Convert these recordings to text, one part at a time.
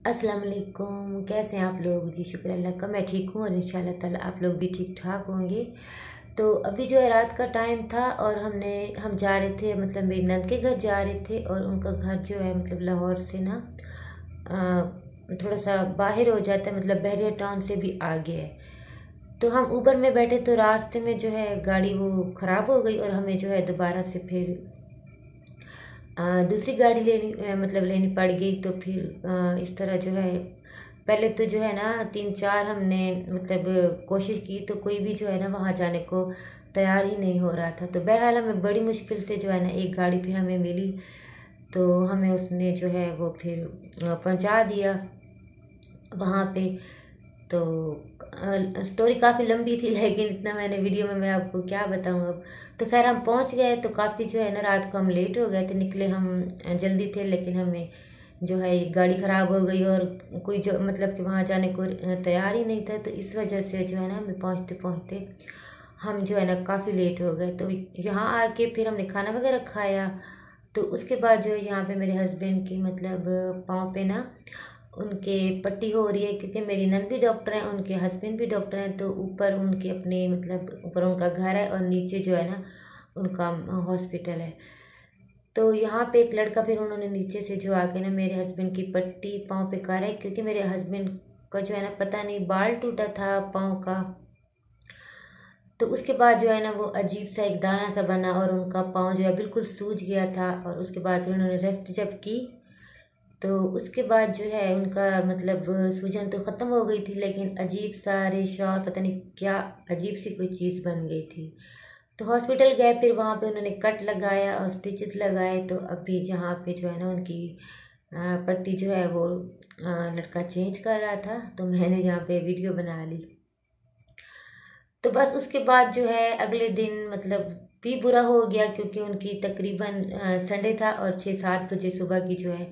अस्सलाम वालेकुम कैसे हैं आप लोग? जी, शुक्र अल्लाह का। मैं ठीक हूँ और इन ताला आप लोग भी ठीक ठाक होंगे। तो अभी जो है, रात का टाइम था और हमने, हम जा रहे थे मतलब मेरी नंद के घर जा रहे थे और उनका घर जो है मतलब लाहौर से ना थोड़ा सा बाहर हो जाता है मतलब बहरिया टाउन से भी आगे है। तो हम ऊबर में बैठे तो रास्ते में जो है, गाड़ी वो ख़राब हो गई और हमें जो है, दोबारा से फिर दूसरी गाड़ी लेनी मतलब लेनी पड़ गई तो फिर इस तरह जो है, पहले तो जो है ना तीन चार हमने मतलब कोशिश की तो कोई भी जो है ना, वहाँ जाने को तैयार ही नहीं हो रहा था। तो बहरहाल हमें बड़ी मुश्किल से जो है ना, एक गाड़ी फिर हमें मिली। तो हमें उसने जो है, वो फिर पहुँचा दिया वहाँ पे। तो स्टोरी काफ़ी लंबी थी, लेकिन इतना मैंने वीडियो में मैं आपको क्या बताऊँ अब। तो खैर, हम पहुँच गए तो काफ़ी जो है ना, रात को हम लेट हो गए थे, निकले हम जल्दी थे, लेकिन हमें जो है, गाड़ी ख़राब हो गई और कोई जो मतलब कि वहाँ जाने को तैयार ही नहीं था तो इस वजह से जो है ना, हमें पहुँचते पहुँचते हम जो है ना, काफ़ी लेट हो गए। तो यहाँ आके फिर हमने खाना वगैरह खाया तो उसके बाद जो है, यहाँ पे मेरे हस्बैंड की मतलब पाँव पे ना उनके पट्टी हो रही है क्योंकि मेरी नन भी डॉक्टर हैं, उनके हस्बैंड भी डॉक्टर हैं तो ऊपर उनके अपने मतलब ऊपर उनका घर है और नीचे जो है ना उनका हॉस्पिटल है। तो यहाँ पे एक लड़का फिर उन्होंने नीचे से जो आके ना मेरे हस्बैंड की पट्टी पाँव पे कर है, क्योंकि मेरे हस्बैंड का जो है ना पता नहीं, बाल टूटा था पाँव का। तो उसके बाद जो है ना वो अजीब सा एक दाना सा बना और उनका पाँव जो है बिल्कुल सूज गया था और उसके बाद फिर उन्होंने रेस्ट जब की तो उसके बाद जो है उनका मतलब सूजन तो ख़त्म हो गई थी, लेकिन अजीब सा रेशा पता नहीं क्या अजीब सी कोई चीज़ बन गई थी। तो हॉस्पिटल गए, फिर वहाँ पे उन्होंने कट लगाया और स्टिचेस लगाए। तो अभी जहाँ पे जो है ना उनकी पट्टी जो है वो लड़का चेंज कर रहा था तो मैंने यहाँ पे वीडियो बना ली। तो बस उसके बाद जो है अगले दिन मतलब भी बुरा हो गया, क्योंकि उनकी तकरीबन संडे था और छः सात बजे सुबह की जो है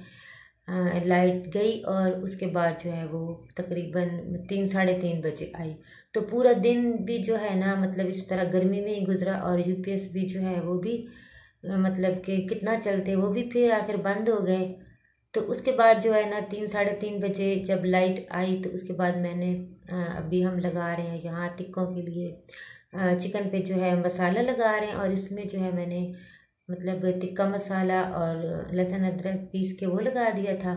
लाइट गई और उसके बाद जो है वो तकरीबन तीन, साढ़े तीन बजे आई। तो पूरा दिन भी जो है ना मतलब इस तरह गर्मी में ही गुजरा और यूपीएस भी जो है वो भी मतलब कि कितना चलते वो भी फिर आखिर बंद हो गए। तो उसके बाद जो है ना, तीन, साढ़े तीन बजे जब लाइट आई तो उसके बाद मैंने अभी हम लगा रहे हैं यहाँ टिक्कों के लिए चिकन पे जो है मसाला लगा रहे हैं और इसमें जो है मैंने मतलब टिक्का मसाला और लहसुन अदरक पीस के वो लगा दिया था।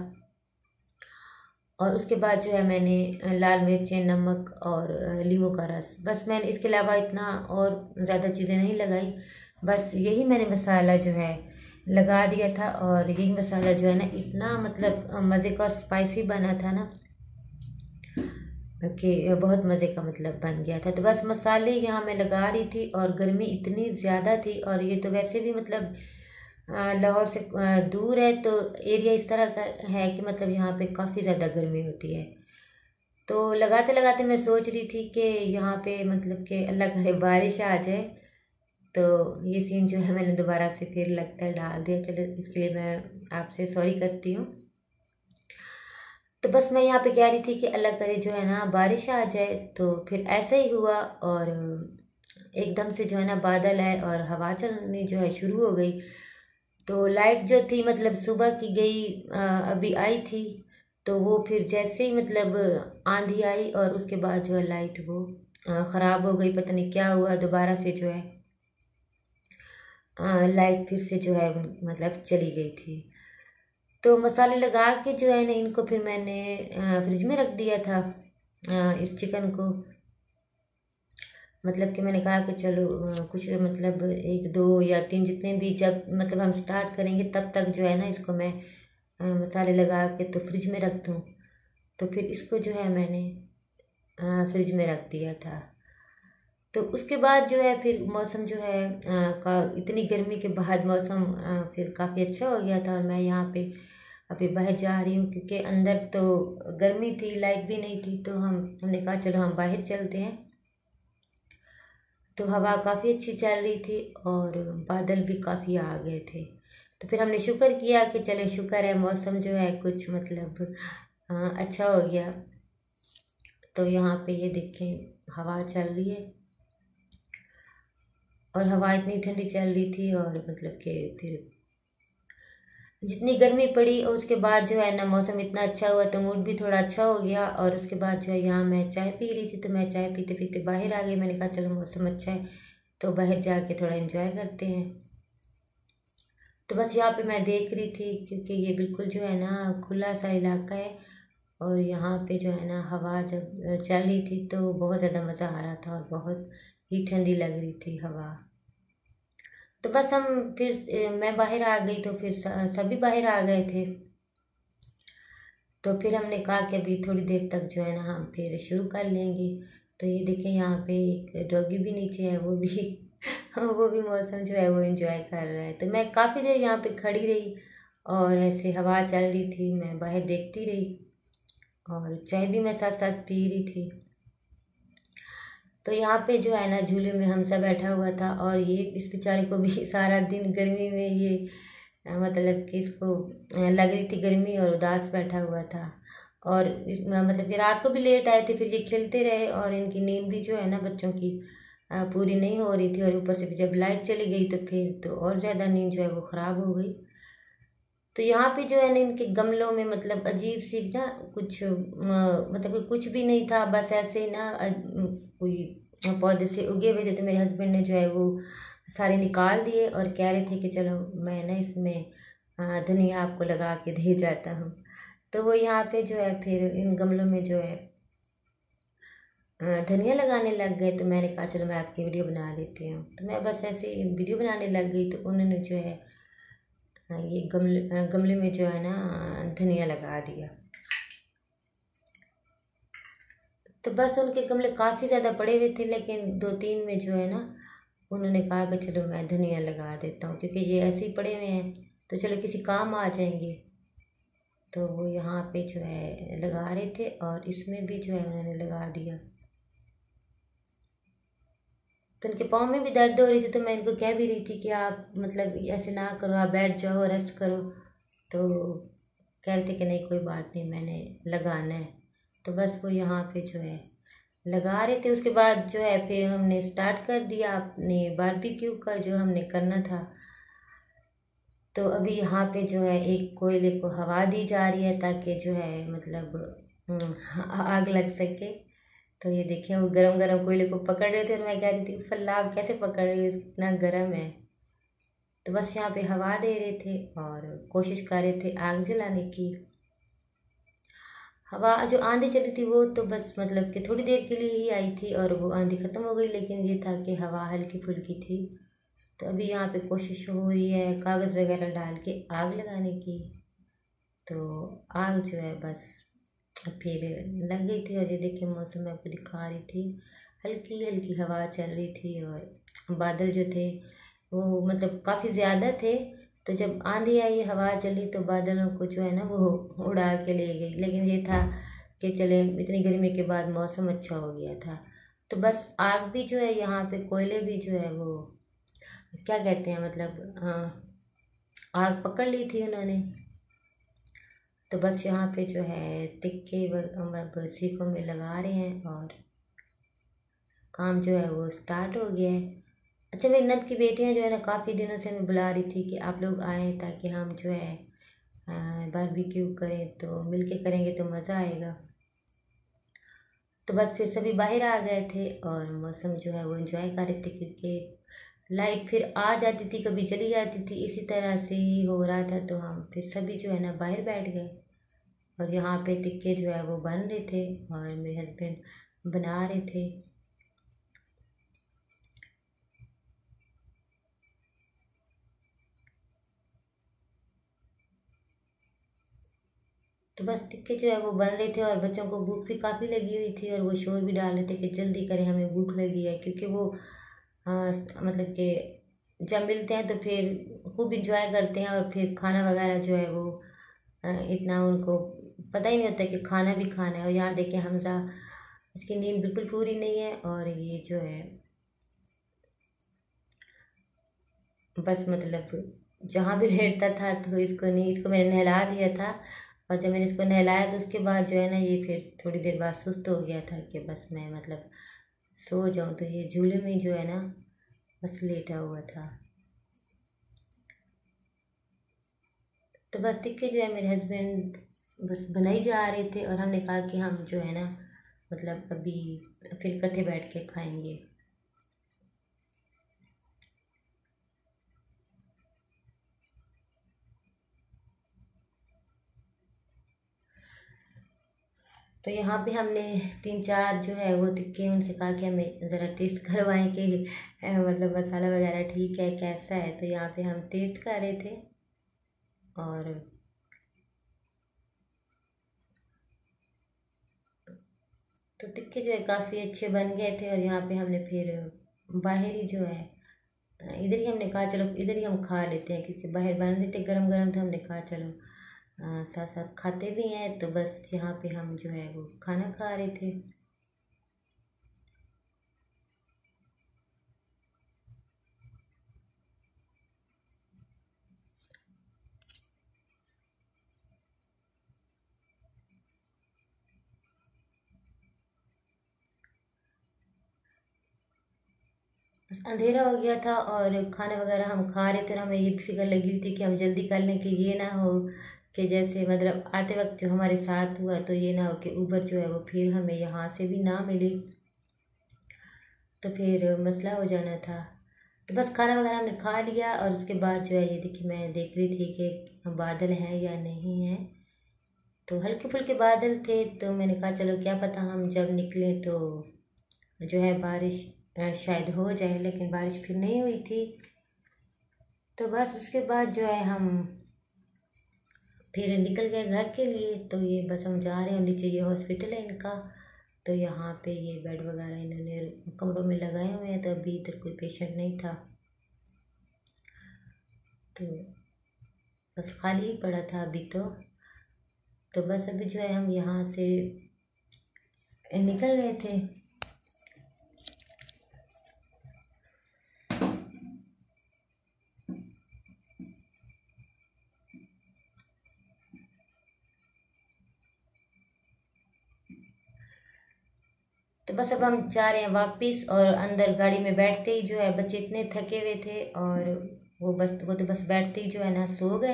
और उसके बाद जो है मैंने लाल मिर्चें, नमक और लींबू का रस, बस मैंने इसके अलावा इतना और ज़्यादा चीज़ें नहीं लगाई। बस यही मैंने मसाला जो है लगा दिया था और यही मसाला जो है ना इतना मतलब मज़े का और स्पाइसी बना था ना कि बहुत मज़े का मतलब बन गया था। तो बस मसाले यहाँ मैं लगा रही थी और गर्मी इतनी ज़्यादा थी और ये तो वैसे भी मतलब लाहौर से दूर है तो एरिया इस तरह का है कि मतलब यहाँ पे काफ़ी ज़्यादा गर्मी होती है। तो लगाते लगाते मैं सोच रही थी कि यहाँ पे मतलब कि अल्लाह करे बारिश आ जाए तो ये सीन जो है मैंने दोबारा से फिर लगता है डाल दिया। चलो इसके लिए मैं आपसे सॉरी करती हूँ। तो बस मैं यहाँ पे कह रही थी कि अल्लाह करे जो है ना बारिश आ जाए तो फिर ऐसा ही हुआ और एकदम से जो है ना बादल आए और हवा चलनी जो है शुरू हो गई। तो लाइट जो थी मतलब सुबह की गई अभी आई थी तो वो फिर जैसे ही मतलब आंधी आई और उसके बाद जो है लाइट वो ख़राब हो गई, पता नहीं क्या हुआ, दोबारा से जो है लाइट फिर से जो है मतलब चली गई थी। तो मसाले लगा के जो है ना, इनको फिर मैंने फ्रिज में रख दिया था इस चिकन को। मतलब कि मैंने कहा कि चलो कुछ मतलब एक, दो या तीन जितने भी जब मतलब हम स्टार्ट करेंगे, तब तक जो है ना, इसको मैं मसाले लगा के तो फ्रिज में रख दूँ। तो फिर इसको जो है मैंने फ्रिज में रख दिया था। तो उसके बाद जो है फिर मौसम जो है का, इतनी गर्मी के बाद मौसम फिर काफ़ी अच्छा हो गया था और मैं यहाँ पे अभी बाहर जा रही हूँ क्योंकि अंदर तो गर्मी थी, लाइट भी नहीं थी तो हम, हमने कहा चलो हम बाहर चलते हैं। तो हवा काफ़ी अच्छी चल रही थी और बादल भी काफ़ी आ गए थे। तो फिर हमने शुक्र किया कि चले, शुक्र है मौसम जो है कुछ मतलब अच्छा हो गया। तो यहाँ पे ये देखें, हवा चल रही है। और हवा इतनी ठंडी चल रही थी और मतलब कि फिर जितनी गर्मी पड़ी और उसके बाद जो है ना मौसम इतना अच्छा हुआ तो मूड भी थोड़ा अच्छा हो गया और उसके बाद जो है यहाँ मैं चाय पी रही थी तो मैं चाय पीते पीते बाहर आ गई। मैंने कहा, चलो मौसम अच्छा है। तो बाहर जाके थोड़ा इन्जॉय करते हैं। तो बस यहाँ पे मैं देख रही थी, क्योंकि ये बिल्कुल जो है ना खुला सा इलाका है और यहाँ पे जो है ना हवा जब चल रही थी तो बहुत ज़्यादा मज़ा आ रहा था और बहुत ही ठंडी लग रही थी हवा। तो बस हम फिर मैं बाहर आ गई तो फिर सभी बाहर आ गए थे। तो फिर हमने कहा कि अभी थोड़ी देर तक जो है ना हम फिर शुरू कर लेंगे। तो ये देखें यहाँ पे एक डॉगी भी नीचे है, वो भी वो भी मौसम जो है वो एंजॉय कर रहा है। तो मैं काफ़ी देर यहाँ पे खड़ी रही और ऐसे हवा चल रही थी, मैं बाहर देखती रही और चाय भी मैं साथ साथ पी रही थी। तो यहाँ पे जो है ना, झूले में हमसा बैठा हुआ था और ये इस बेचारे को भी सारा दिन गर्मी में ये मतलब कि इसको लग रही थी गर्मी और उदास बैठा हुआ था। और इस मतलब कि रात को भी लेट आए थे, फिर ये खेलते रहे और इनकी नींद भी जो है ना बच्चों की पूरी नहीं हो रही थी और ऊपर से जब लाइट चली गई तो फिर तो और ज़्यादा नींद जो है वो ख़राब हो गई। तो यहाँ पे जो है ना इनके गमलों में मतलब अजीब सी ना कुछ मतलब कुछ भी नहीं था, बस ऐसे ना कोई पौधे से उगे हुए थे। तो मेरे हस्बैंड ने जो है वो सारे निकाल दिए और कह रहे थे कि चलो मैं ना इसमें धनिया आपको लगा के दे जाता हूँ। तो वो यहाँ पे जो है फिर इन गमलों में जो है धनिया लगाने लग गए। तो मैंने कहा, चलो मैं आपकी वीडियो बना लेती हूँ। तो मैं बस ऐसे वीडियो बनाने लग गई। तो उन्होंने जो है ये गमले गमले में जो है ना, धनिया लगा दिया। तो बस उनके गमले काफ़ी ज़्यादा पड़े हुए थे, लेकिन दो तीन में जो है ना, उन्होंने कहा कि चलो मैं धनिया लगा देता हूँ, क्योंकि ये ऐसे ही पड़े हुए हैं। तो चलो किसी काम आ जाएँगे। तो वो यहाँ पे जो है लगा रहे थे और इसमें भी जो है उन्होंने लगा दिया। तो उनके पाँव में भी दर्द हो रही थी तो मैं इनको कह भी रही थी कि आप मतलब ऐसे ना करो आप बैठ जाओ रेस्ट करो। तो कह रहे थे कि नहीं कोई बात नहीं मैंने लगाना है। तो बस वो यहाँ पे जो है लगा रहे थे। उसके बाद जो है फिर हमने स्टार्ट कर दिया अपने बारबेक्यू का जो हमने करना था। तो अभी यहाँ पे जो है एक कोयले को हवा दी जा रही है ताकि जो है मतलब हम्म, आग लग सके। तो ये देखिए वो गरम गरम कोयले को पकड़ रहे थे और मैं कह रही थी फल्ला आप कैसे पकड़ रही हो? इतना गर्म है। तो बस यहाँ पे हवा दे रहे थे और कोशिश कर रहे थे आग जलाने की। हवा जो आंधी चली थी वो तो बस मतलब कि थोड़ी देर के लिए ही आई थी और वो आंधी ख़त्म हो गई, लेकिन ये था कि हवा हल्की फुल्की थी। तो अभी यहाँ पे कोशिश हो रही है कागज़ वगैरह डाल के आग लगाने की। तो आग जो है बस फिर लग गई थी और ये देखिए मौसम आपको दिखा रही थी। हल्की हल्की हवा चल रही थी और बादल जो थे वो मतलब काफ़ी ज़्यादा थे। तो जब आंधी आई हवा चली तो बादलों को जो है ना वो उड़ा के ले गई। लेकिन ये था कि चले इतनी गर्मी के बाद मौसम अच्छा हो गया था। तो बस आग भी जो है यहाँ पे कोयले भी जो है वो क्या कहते हैं मतलब हाँ, आग पकड़ ली थी उन्होंने। तो बस यहाँ पे जो है तिक्के अब सीखों में लगा रहे हैं और काम जो है वो स्टार्ट हो गया है। अच्छा मेरी नद की बेटियाँ जो है ना काफ़ी दिनों से मैं बुला रही थी कि आप लोग आएँ ताकि हम जो है बारबेक्यू करें तो मिल के करेंगे तो मज़ा आएगा। तो बस फिर सभी बाहर आ गए थे और मौसम जो है वो इन्जॉय कर रहे थे क्योंकि लाइट फिर आ जाती थी, कभी चली जाती थी, इसी तरह से ही हो रहा था। तो हम फिर सभी जो है ना, बाहर बैठ गए। और यहाँ पे टिक्के जो है, वो बन रहे थे और मेरे हस्बैंड बना रहे थे। तो बस टिक्के जो है, वो बन रहे थे और बच्चों को भूख भी काफ़ी लगी हुई थी और वो शोर भी डाल रहे थे कि जल्दी करें, हमें भूख लगी है। क्योंकि वो मतलब कि जब मिलते हैं तो फिर खूब इंजॉय करते हैं और फिर खाना वगैरह जो है वो इतना उनको पता ही नहीं होता कि खाना भी खाना है। और यहाँ देखें हमजा इसकी नींद बिल्कुल पूरी नहीं है और ये जो है, बस मतलब जहाँ भी लेटता था तो इसको नहीं, इसको मैंने नहला दिया था। और जब मैंने इसको नहलाया तो उसके बाद जो है ना, ये फिर थोड़ी देर बाद सुस्त हो गया था कि बस मैं मतलब सो जाऊँ तो ये झूले में जो है ना, बस लेटा हुआ था। तो बस टिक्के जो है मेरे हस्बैंड बस बनाई जा रहे थे और हमने कहा कि हम जो है ना मतलब अभी फिर इकट्ठे बैठ के खाएँगे। तो यहाँ पे हमने तीन चार जो है वो टिक्के उनसे कहा कि हमें ज़रा टेस्ट करवाएँ कि मतलब मसाला वगैरह ठीक है, कैसा है? तो यहाँ पे हम टेस्ट कर रहे थे और तो टिक्के जो है काफ़ी अच्छे बन गए थे और यहाँ पे हमने फिर बाहर ही जो है इधर ही हमने कहा चलो, इधर ही हम खा लेते हैं क्योंकि बाहर बन रहे थे गरम गरम तो हमने कहा चलो साथ साथ खाते भी हैं तो बस यहाँ पे हम जो है वो खाना खा रहे थे। अंधेरा हो गया था और खाना वगैरह हम खा रहे थे हमें ये फ़िक्र लगी हुई थी कि हम जल्दी कर लें कि ये ना हो। कि जैसे मतलब आते वक्त जो हमारे साथ हुआ तो ये ना हो कि ऊबर जो है वो फिर हमें यहाँ से भी ना मिले। तो फिर मसला हो जाना था। तो बस खाना वगैरह हमने खा लिया और उसके बाद जो है ये देखिए मैं देख रही थी कि बादल हैं या नहीं हैं। तो हल्के फुल्के बादल थे तो मैंने कहा, चलो, क्या पता हम जब निकलें तो जो है बारिश शायद हो जाए। लेकिन बारिश फिर नहीं हुई थी। तो बस उसके बाद जो है हम फिर निकल गए घर के लिए तो ये बस हम जा रहे हैं नीचे ये हॉस्पिटल है इनका। तो यहाँ पे ये बेड वगैरह इन्होंने कमरों में लगाए हुए हैं तो अभी इधर कोई पेशेंट नहीं था। तो बस खाली ही पड़ा था अभी तो। तो बस अभी जो है हम यहाँ से निकल रहे थे। तो बस अब हम जा रहे हैं वापस और अंदर गाड़ी में बैठते ही जो है बच्चे इतने थके हुए थे और वो बस, वो तो बस बैठते ही जो है ना सो गए।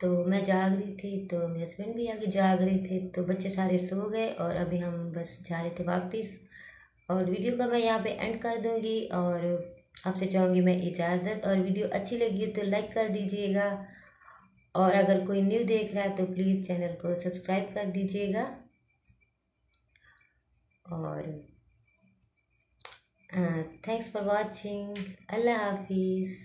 तो मैं जाग रही थी तो मेरे हस्बैंड भी आगे जाग रहे थे तो बच्चे सारे सो गए और अभी हम बस जा रहे थे वापस। और वीडियो का मैं यहाँ पे एंड कर दूँगी और आपसे चाहूँगी मैं इजाज़त। और वीडियो अच्छी लगी तो लाइक कर दीजिएगा। और अगर कोई न्यू देख रहा है तो प्लीज़ चैनल को सब्सक्राइब कर दीजिएगा। और थैंक्स फॉर वॉचिंग अल्लाह हाफिज़.